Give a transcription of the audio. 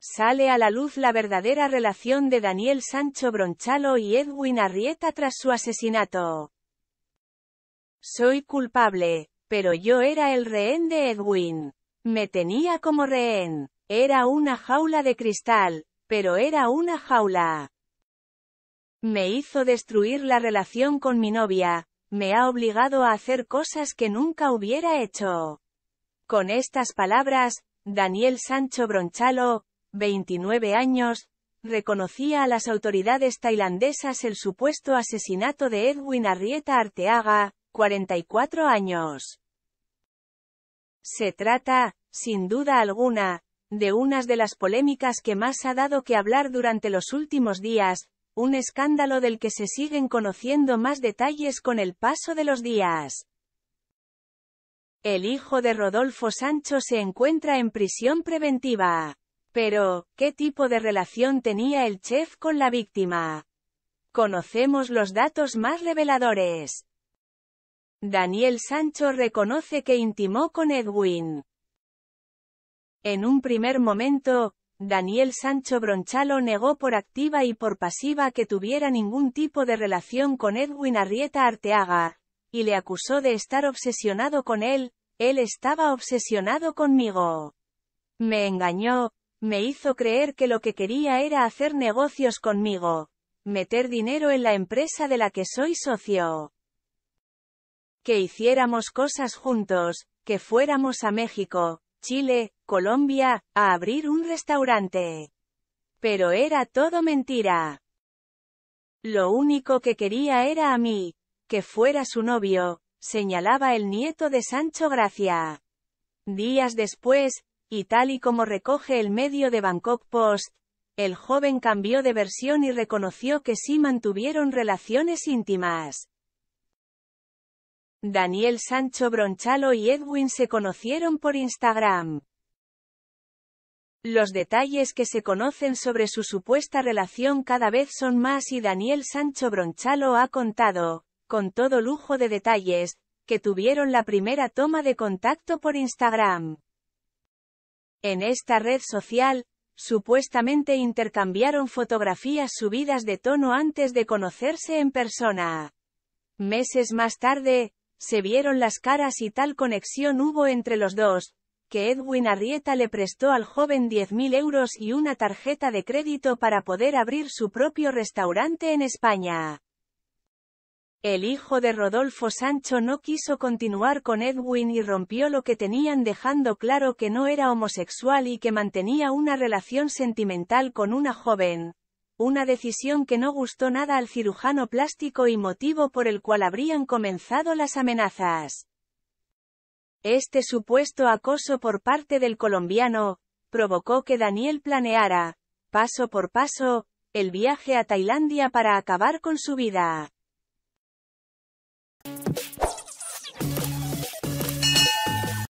Sale a la luz la verdadera relación de Daniel Sancho Bronchalo y Edwin Arrieta tras su asesinato. Soy culpable, pero yo era el rehén de Edwin. Me tenía como rehén. Era una jaula de cristal, pero era una jaula. Me hizo destruir la relación con mi novia, me ha obligado a hacer cosas que nunca hubiera hecho. Con estas palabras, Daniel Sancho Bronchalo, 29 años, reconocía a las autoridades tailandesas el supuesto asesinato de Edwin Arrieta Arteaga, 44 años. Se trata, sin duda alguna, de unas de las polémicas que más ha dado que hablar durante los últimos días, un escándalo del que se siguen conociendo más detalles con el paso de los días. El hijo de Rodolfo Sancho se encuentra en prisión preventiva. Pero, ¿qué tipo de relación tenía el chef con la víctima? Conocemos los datos más reveladores. Daniel Sancho reconoce que intimó con Edwin. En un primer momento, Daniel Sancho Bronchalo negó por activa y por pasiva que tuviera ningún tipo de relación con Edwin Arrieta Arteaga, y le acusó de estar obsesionado con él, él estaba obsesionado conmigo. Me engañó, me hizo creer que lo que quería era hacer negocios conmigo, meter dinero en la empresa de la que soy socio. Que hiciéramos cosas juntos, que fuéramos a México, Chile, Colombia, a abrir un restaurante. Pero era todo mentira. Lo único que quería era a mí, que fuera su novio, señalaba el nieto de Sancho Gracia. Días después, y tal y como recoge el medio de Bangkok Post, el joven cambió de versión y reconoció que sí mantuvieron relaciones íntimas. Daniel Sancho Bronchalo y Edwin se conocieron por Instagram. Los detalles que se conocen sobre su supuesta relación cada vez son más y Daniel Sancho Bronchalo ha contado, con todo lujo de detalles, que tuvieron la primera toma de contacto por Instagram. En esta red social, supuestamente intercambiaron fotografías subidas de tono antes de conocerse en persona. Meses más tarde, se vieron las caras y tal conexión hubo entre los dos, que Edwin Arrieta le prestó al joven 10.000 euros y una tarjeta de crédito para poder abrir su propio restaurante en España. El hijo de Rodolfo Sancho no quiso continuar con Edwin y rompió lo que tenían dejando claro que no era homosexual y que mantenía una relación sentimental con una joven. Una decisión que no gustó nada al cirujano plástico y motivo por el cual habrían comenzado las amenazas. Este supuesto acoso por parte del colombiano, provocó que Daniel planeara, paso por paso, el viaje a Tailandia para acabar con su vida.